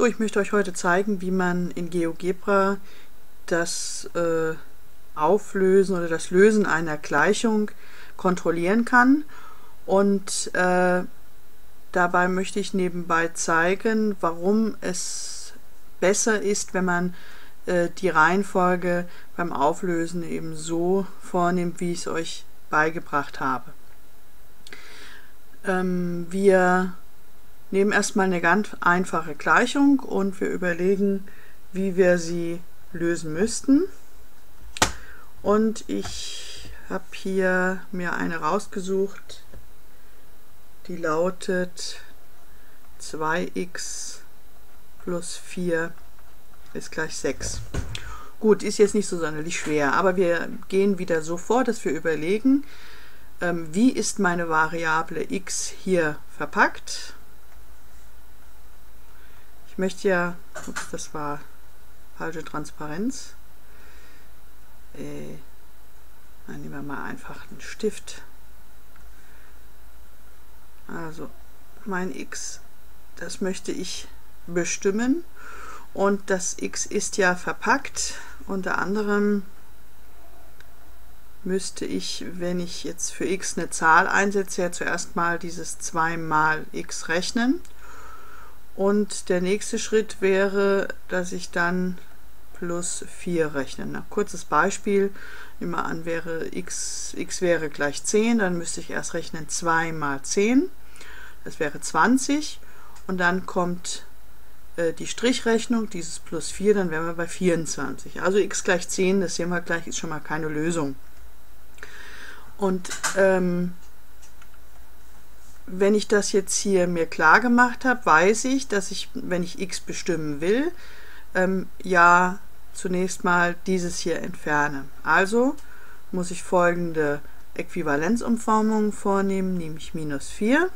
So, ich möchte euch heute zeigen, wie man in GeoGebra das äh, Auflösen oder das Lösen einer Gleichung kontrollieren kann. Und äh, dabei möchte ich nebenbei zeigen, warum es besser ist, wenn man äh, die Reihenfolge beim Auflösen eben so vornimmt, wie ich es euch beigebracht habe. Ähm, wir nehmen erstmal eine ganz einfache Gleichung und wir überlegen, wie wir sie lösen müssten. Und ich habe hier mir eine rausgesucht, die lautet 2x plus 4 ist gleich 6. Gut, ist jetzt nicht so sonderlich schwer, aber wir gehen wieder so vor, dass wir überlegen, ähm, wie ist meine Variable x hier verpackt möchte ja, ups, das war falsche Transparenz. Äh, dann nehmen wir mal einfach einen Stift. Also mein x, das möchte ich bestimmen und das x ist ja verpackt. Unter anderem müsste ich, wenn ich jetzt für x eine Zahl einsetze, ja zuerst mal dieses 2 mal x rechnen und der nächste Schritt wäre, dass ich dann plus 4 rechne. Ein kurzes Beispiel, nehmen wir an, wäre x, x wäre gleich 10, dann müsste ich erst rechnen 2 mal 10, das wäre 20 und dann kommt äh, die Strichrechnung, dieses plus 4, dann wären wir bei 24. Also x gleich 10, das sehen wir gleich, ist schon mal keine Lösung. Und ähm, wenn ich das jetzt hier mir klar gemacht habe, weiß ich, dass ich, wenn ich x bestimmen will, ähm, ja zunächst mal dieses hier entferne. Also muss ich folgende Äquivalenzumformungen vornehmen, nämlich minus 4.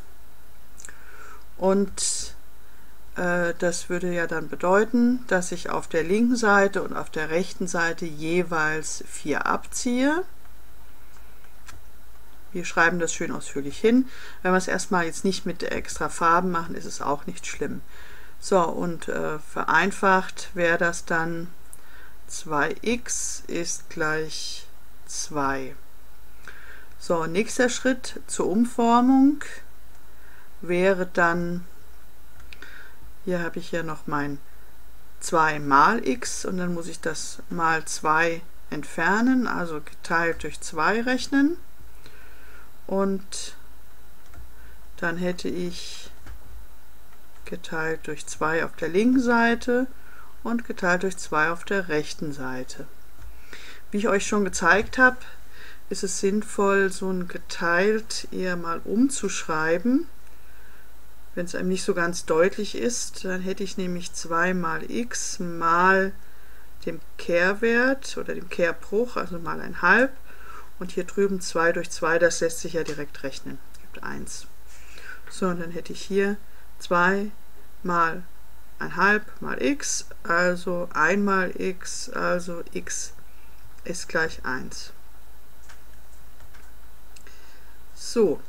Und äh, das würde ja dann bedeuten, dass ich auf der linken Seite und auf der rechten Seite jeweils 4 abziehe. Wir schreiben das schön ausführlich hin. Wenn wir es erstmal jetzt nicht mit extra Farben machen, ist es auch nicht schlimm. So, und äh, vereinfacht wäre das dann 2x ist gleich 2. So, nächster Schritt zur Umformung wäre dann, hier habe ich ja noch mein 2 mal x und dann muss ich das mal 2 entfernen, also geteilt durch 2 rechnen und dann hätte ich geteilt durch 2 auf der linken Seite und geteilt durch 2 auf der rechten Seite. Wie ich euch schon gezeigt habe, ist es sinnvoll, so ein geteilt eher mal umzuschreiben. Wenn es einem nicht so ganz deutlich ist, dann hätte ich nämlich 2 mal x mal dem Kehrwert oder dem Kehrbruch, also mal ein halb, und hier drüben 2 durch 2, das lässt sich ja direkt rechnen. Gibt 1. So, und dann hätte ich hier 2 mal 1,5 mal x, also 1 mal x, also x ist gleich 1. So,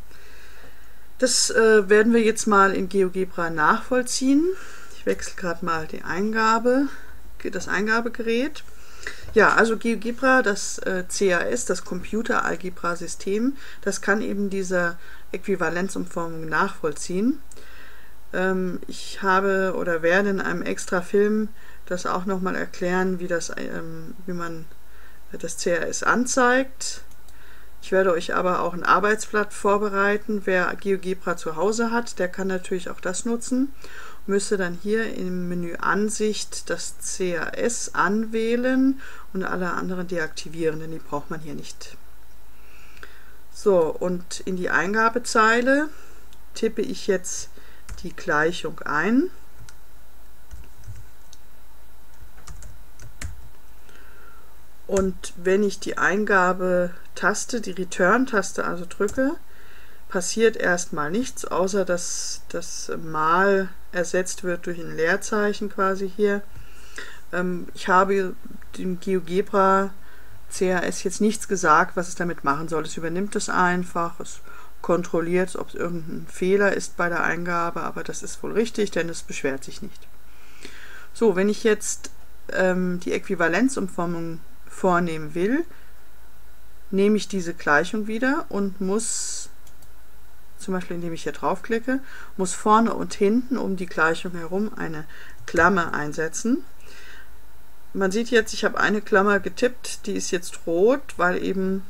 das äh, werden wir jetzt mal in GeoGebra nachvollziehen. Ich wechsle gerade mal die Eingabe, das Eingabegerät. Ja, also GeoGebra, das äh, CAS, das Computeralgebra-System, das kann eben diese Äquivalenzumformung nachvollziehen. Ähm, ich habe oder werde in einem extra Film das auch nochmal erklären, wie, das, ähm, wie man das CAS anzeigt. Ich werde euch aber auch ein Arbeitsblatt vorbereiten. Wer GeoGebra zu Hause hat, der kann natürlich auch das nutzen müsste dann hier im Menü Ansicht das CAS anwählen und alle anderen deaktivieren, denn die braucht man hier nicht. So, und in die Eingabezeile tippe ich jetzt die Gleichung ein. Und wenn ich die Eingabetaste, die Return-Taste also drücke, passiert erstmal nichts, außer dass das Mal ersetzt wird durch ein Leerzeichen quasi hier. Ähm, ich habe dem GeoGebra CAS jetzt nichts gesagt, was es damit machen soll. Es übernimmt es einfach, es kontrolliert, ob es irgendein Fehler ist bei der Eingabe, aber das ist wohl richtig, denn es beschwert sich nicht. So, wenn ich jetzt ähm, die Äquivalenzumformung vornehmen will, nehme ich diese Gleichung wieder und muss, zum Beispiel indem ich hier draufklicke, muss vorne und hinten um die Gleichung herum eine Klammer einsetzen. Man sieht jetzt, ich habe eine Klammer getippt, die ist jetzt rot, weil eben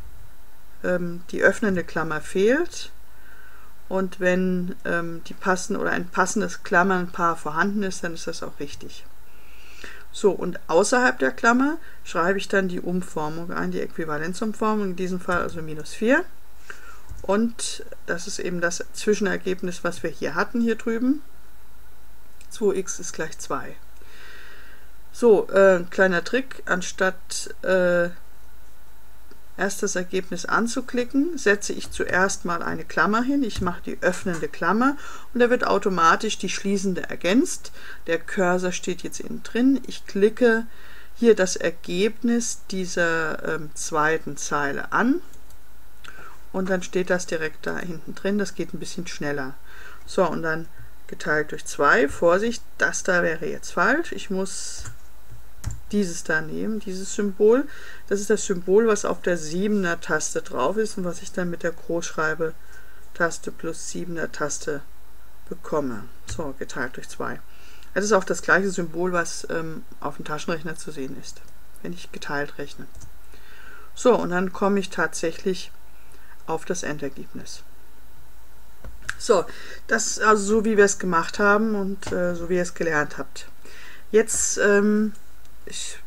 ähm, die öffnende Klammer fehlt. Und wenn ähm, die passen oder ein passendes Klammernpaar vorhanden ist, dann ist das auch richtig. So, und außerhalb der Klammer schreibe ich dann die Umformung ein, die Äquivalenzumformung, in diesem Fall also minus 4. Und das ist eben das Zwischenergebnis, was wir hier hatten, hier drüben. 2x ist gleich 2. So, äh, kleiner Trick, anstatt äh, erst das Ergebnis anzuklicken, setze ich zuerst mal eine Klammer hin. Ich mache die öffnende Klammer und da wird automatisch die schließende ergänzt. Der Cursor steht jetzt innen drin. Ich klicke hier das Ergebnis dieser ähm, zweiten Zeile an und dann steht das direkt da hinten drin. Das geht ein bisschen schneller. So, und dann geteilt durch 2. Vorsicht, das da wäre jetzt falsch. Ich muss dieses da nehmen, dieses Symbol. Das ist das Symbol, was auf der 7er Taste drauf ist und was ich dann mit der Großschreibe-Taste plus 7er Taste bekomme. So, geteilt durch 2. Es ist auch das gleiche Symbol, was ähm, auf dem Taschenrechner zu sehen ist, wenn ich geteilt rechne. So, und dann komme ich tatsächlich auf das Endergebnis. So, das ist also so, wie wir es gemacht haben und äh, so wie ihr es gelernt habt. Jetzt ähm,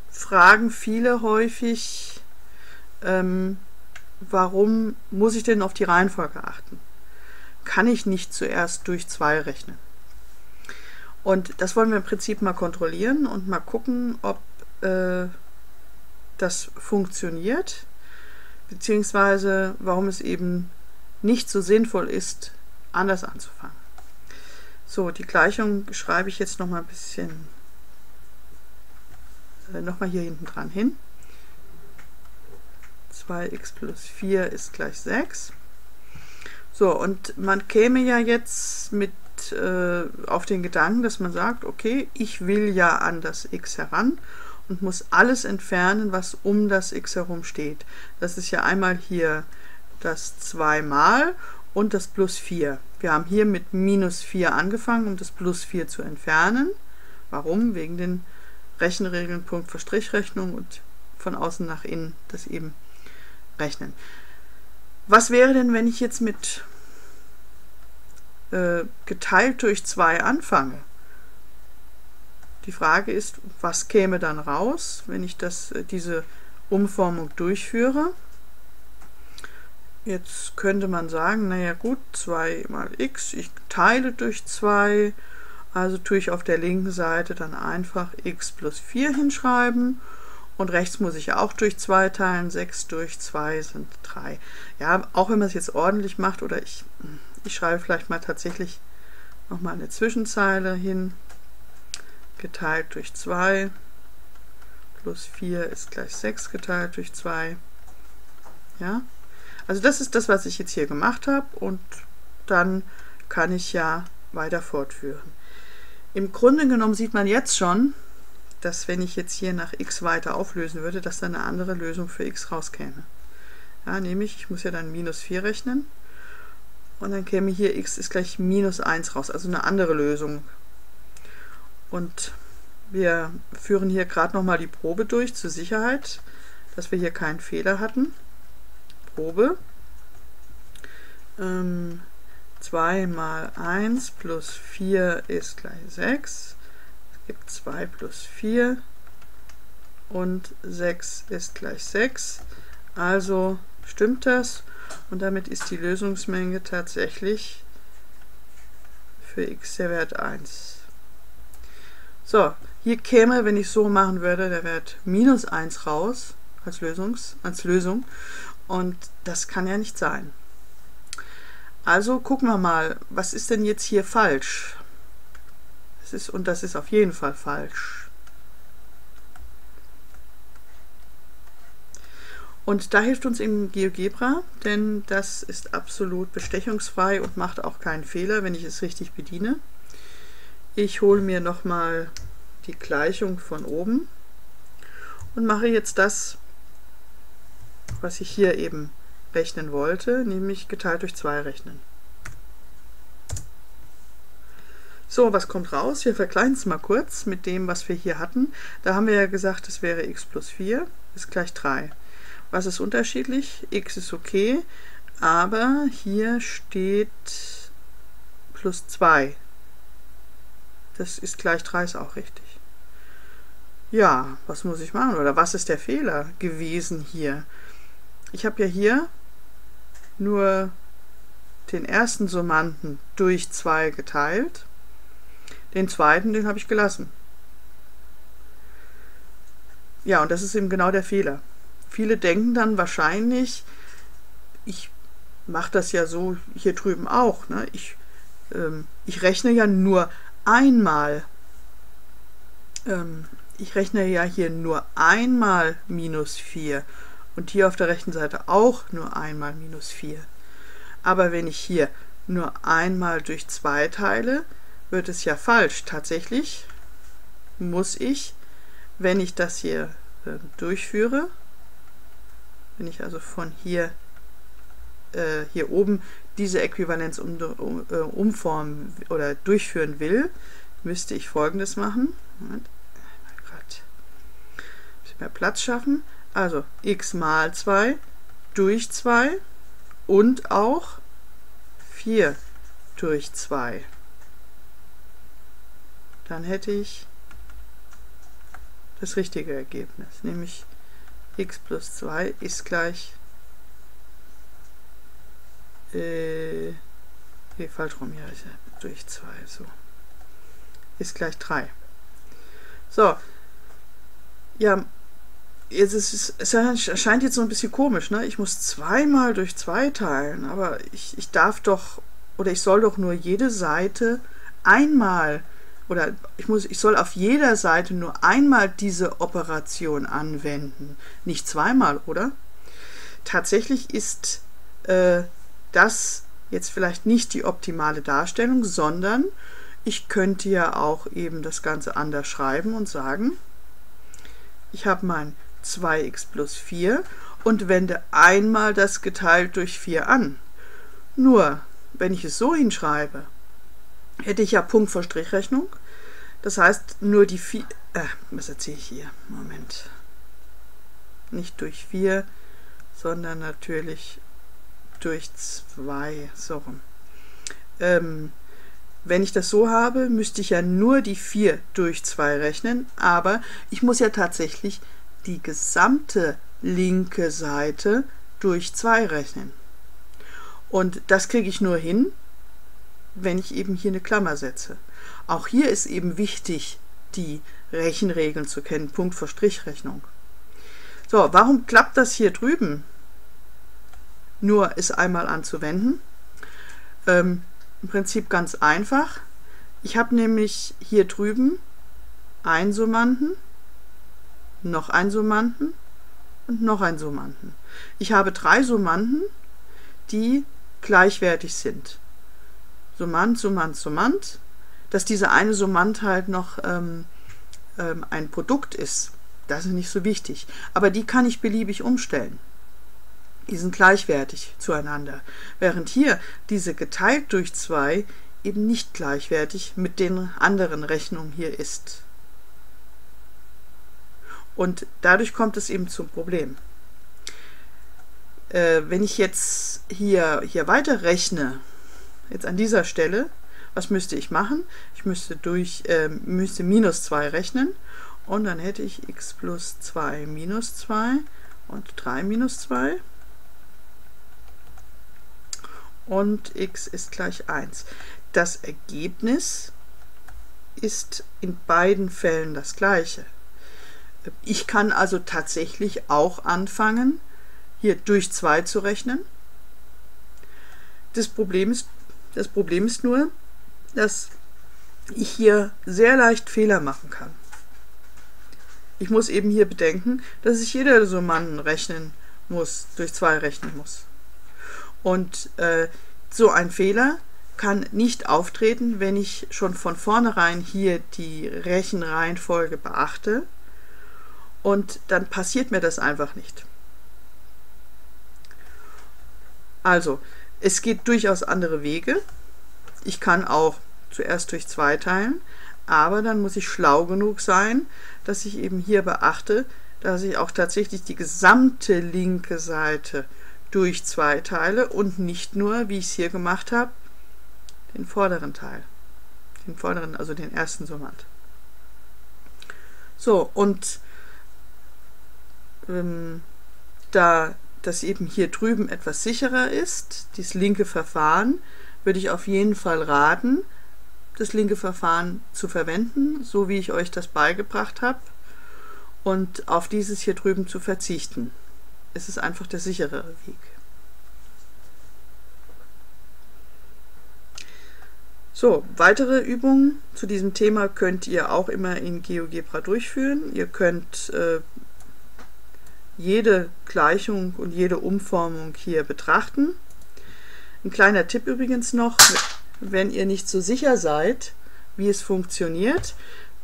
fragen viele häufig, ähm, warum muss ich denn auf die Reihenfolge achten? Kann ich nicht zuerst durch 2 rechnen? Und das wollen wir im Prinzip mal kontrollieren und mal gucken, ob äh, das funktioniert, beziehungsweise warum es eben nicht so sinnvoll ist, anders anzufangen. So, die Gleichung schreibe ich jetzt noch mal ein bisschen äh, nochmal hier hinten dran hin. 2x plus 4 ist gleich 6. So, und man käme ja jetzt mit äh, auf den Gedanken, dass man sagt, okay, ich will ja an das x heran und muss alles entfernen, was um das x herum steht. Das ist ja einmal hier das 2 mal und das plus 4. Wir haben hier mit minus 4 angefangen, um das plus 4 zu entfernen. Warum? Wegen den Rechenregeln, Punkt für Strichrechnung und von außen nach innen das eben rechnen. Was wäre denn, wenn ich jetzt mit äh, geteilt durch 2 anfange? Die Frage ist, was käme dann raus, wenn ich das, äh, diese Umformung durchführe? Jetzt könnte man sagen, naja gut, 2 mal x, ich teile durch 2, also tue ich auf der linken Seite dann einfach x plus 4 hinschreiben und rechts muss ich auch durch 2 teilen, 6 durch 2 sind 3. Ja, auch wenn man es jetzt ordentlich macht oder ich, ich schreibe vielleicht mal tatsächlich nochmal eine Zwischenzeile hin, geteilt durch 2 plus 4 ist gleich 6 geteilt durch 2. Ja, also das ist das, was ich jetzt hier gemacht habe und dann kann ich ja weiter fortführen. Im Grunde genommen sieht man jetzt schon, dass wenn ich jetzt hier nach x weiter auflösen würde, dass da eine andere Lösung für x rauskäme. Ja, nämlich, ich muss ja dann minus 4 rechnen und dann käme hier x ist gleich minus 1 raus, also eine andere Lösung. Und wir führen hier gerade nochmal die Probe durch zur Sicherheit, dass wir hier keinen Fehler hatten. Probe. Ähm, 2 mal 1 plus 4 ist gleich 6. Es gibt 2 plus 4 und 6 ist gleich 6. Also stimmt das und damit ist die Lösungsmenge tatsächlich für x der Wert 1. So, hier käme, wenn ich so machen würde, der Wert minus 1 raus als, Lösungs, als Lösung und das kann ja nicht sein. Also gucken wir mal, was ist denn jetzt hier falsch? Das ist, und das ist auf jeden Fall falsch. Und da hilft uns eben GeoGebra, denn das ist absolut bestechungsfrei und macht auch keinen Fehler, wenn ich es richtig bediene. Ich hole mir nochmal die Gleichung von oben und mache jetzt das, was ich hier eben rechnen wollte, nämlich geteilt durch 2 rechnen. So, was kommt raus? Wir verkleinern es mal kurz mit dem, was wir hier hatten. Da haben wir ja gesagt, es wäre x plus 4 ist gleich 3. Was ist unterschiedlich? x ist okay, aber hier steht plus 2. Das ist gleich 3 ist auch richtig. Ja, was muss ich machen? Oder was ist der Fehler gewesen hier? Ich habe ja hier nur den ersten Summanden durch 2 geteilt den zweiten, den habe ich gelassen. Ja, und das ist eben genau der Fehler. Viele denken dann wahrscheinlich, ich mache das ja so hier drüben auch. Ne? Ich, ähm, ich rechne ja nur einmal. Ähm, ich rechne ja hier nur einmal minus 4 und hier auf der rechten Seite auch nur einmal minus 4. Aber wenn ich hier nur einmal durch 2 teile, wird es ja falsch. Tatsächlich muss ich, wenn ich das hier äh, durchführe, wenn ich also von hier, äh, hier oben diese Äquivalenz um, um, äh, umformen oder durchführen will, müsste ich folgendes machen. Moment, grad ein bisschen mehr Platz schaffen. Also x mal 2 durch 2 und auch 4 durch 2 dann hätte ich das richtige Ergebnis, nämlich x plus 2 ist gleich äh, nee, falsch rum, ja, ist durch 2, so, ist gleich 3. So, ja, jetzt ist es, es erscheint jetzt so ein bisschen komisch, ne? Ich muss zweimal durch 2 teilen, aber ich, ich darf doch, oder ich soll doch nur jede Seite einmal oder ich, muss, ich soll auf jeder Seite nur einmal diese Operation anwenden, nicht zweimal, oder? Tatsächlich ist äh, das jetzt vielleicht nicht die optimale Darstellung, sondern ich könnte ja auch eben das Ganze anders schreiben und sagen, ich habe mein 2x plus 4 und wende einmal das geteilt durch 4 an. Nur, wenn ich es so hinschreibe, hätte ich ja Punkt vor Strichrechnung. Das heißt, nur die vier. Äh, was erzähle ich hier? Moment. Nicht durch vier, sondern natürlich durch zwei. So rum. Ähm, wenn ich das so habe, müsste ich ja nur die 4 durch 2 rechnen, aber ich muss ja tatsächlich die gesamte linke Seite durch 2 rechnen. Und das kriege ich nur hin, wenn ich eben hier eine Klammer setze. Auch hier ist eben wichtig, die Rechenregeln zu kennen, Punkt vor Strichrechnung. So, warum klappt das hier drüben? Nur es einmal anzuwenden. Ähm, Im Prinzip ganz einfach. Ich habe nämlich hier drüben einen Summanden, noch einen Summanden und noch einen Summanden. Ich habe drei Summanden, die gleichwertig sind. Summand, Summand, Summand, dass dieser eine Summand halt noch ähm, ähm, ein Produkt ist. Das ist nicht so wichtig. Aber die kann ich beliebig umstellen. Die sind gleichwertig zueinander. Während hier diese geteilt durch 2 eben nicht gleichwertig mit den anderen Rechnungen hier ist. Und dadurch kommt es eben zum Problem. Äh, wenn ich jetzt hier, hier weiter rechne, jetzt an dieser Stelle, was müsste ich machen? Ich müsste durch äh, müsste minus 2 rechnen und dann hätte ich x plus 2 minus 2 und 3 minus 2 und x ist gleich 1. Das Ergebnis ist in beiden Fällen das gleiche. Ich kann also tatsächlich auch anfangen, hier durch 2 zu rechnen. Das Problem ist das Problem ist nur, dass ich hier sehr leicht Fehler machen kann. Ich muss eben hier bedenken, dass ich jede Summanden rechnen muss, durch zwei rechnen muss. Und äh, so ein Fehler kann nicht auftreten, wenn ich schon von vornherein hier die Rechenreihenfolge beachte und dann passiert mir das einfach nicht. Also, es geht durchaus andere Wege. Ich kann auch zuerst durch 2 teilen, aber dann muss ich schlau genug sein, dass ich eben hier beachte, dass ich auch tatsächlich die gesamte linke Seite durch 2 teile und nicht nur, wie ich es hier gemacht habe, den vorderen Teil. Den vorderen, also den ersten Summand. So, und ähm, da das eben hier drüben etwas sicherer ist, dieses linke Verfahren, würde ich auf jeden Fall raten, das linke Verfahren zu verwenden, so wie ich euch das beigebracht habe, und auf dieses hier drüben zu verzichten. Es ist einfach der sicherere Weg. So, weitere Übungen zu diesem Thema könnt ihr auch immer in GeoGebra durchführen. Ihr könnt äh, jede Gleichung und jede Umformung hier betrachten. Ein kleiner Tipp übrigens noch, wenn ihr nicht so sicher seid, wie es funktioniert,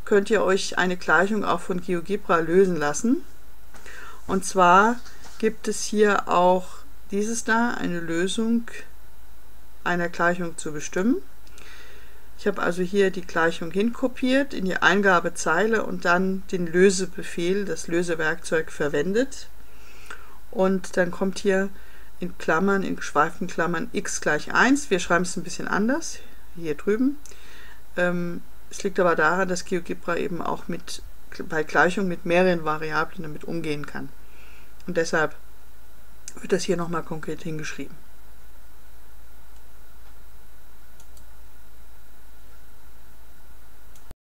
könnt ihr euch eine Gleichung auch von GeoGebra lösen lassen. Und zwar gibt es hier auch dieses da, eine Lösung einer Gleichung zu bestimmen. Ich habe also hier die Gleichung hinkopiert in die Eingabezeile und dann den Lösebefehl, das Lösewerkzeug verwendet. Und dann kommt hier in Klammern, in geschweiften Klammern x gleich 1. Wir schreiben es ein bisschen anders, hier drüben. Ähm, es liegt aber daran, dass GeoGebra eben auch mit, bei Gleichungen mit mehreren Variablen damit umgehen kann. Und deshalb wird das hier nochmal konkret hingeschrieben.